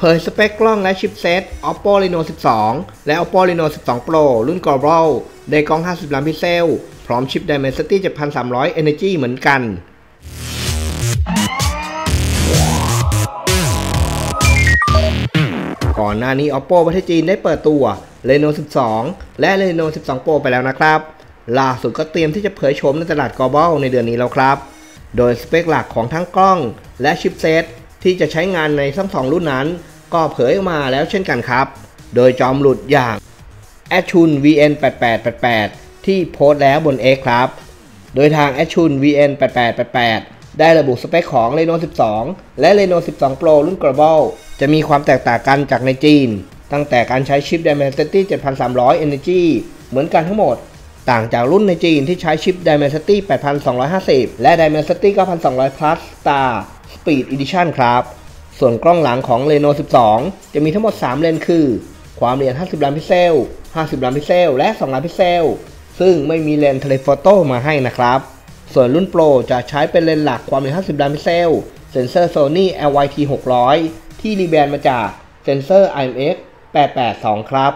เผยสเปคกล้องและชิปเซต Oppo Reno 12 และ Oppo Reno 12 Pro รุ่น Global ได้กล้อง 50 ล้านพิกเซล พร้อมชิป Dimensity 7300 Energy เหมือนกัน ก่อนหน้านี้ Oppo ประเทศจีนได้เปิดตัว Reno 12 และ Reno 12 Pro ไปแล้วนะครับ ล่าสุดก็เตรียมที่จะเผยโฉมในตลาด Global ในเดือนนี้แล้วครับ โดยสเปคหลักของทั้งกล้องและชิปเซต ที่จะใช้งานในทั้งสองรุ่นนั้น ก็เผยออกมาแล้วเช่นกันครับ โดยจอมหลุดอย่าง a c h u n VN8888 ที่โพสต์แล้วบน X ครับ โดยทาง a c h u n VN8888 ได้ระบุสเปคของ Reno 12 และ Reno 12 Pro รุ่น Global จะมีความแตกต่างกันจากในจีน ตั้งแต่การใช้ชิป Dimensity 7300 Energy เหมือนกันทั้งหมด ต่างจากรุ่นในจีนที่ใช้ชิป Dimensity 8250 และ Dimensity 9200 Plus Star Speed Edition ครับ ส่วนกล้องหลังของ Reno 12 จะมีทั้งหมด 3 เลนส์คือ ความละเอียด 50 ล้านพิกเซล 50 ล้านพิกเซล และ 2 ล้านพิกเซล ซึ่งไม่มีเลนส์ telephoto มาให้นะครับ ส่วนรุ่น Pro จะใช้เป็นเลนส์หลักความละเอียด 50 ล้านพิกเซล เซนเซอร์ Sony LYT 600 ที่ rebrand มาจากเซนเซอร์ IMX 882 ครับ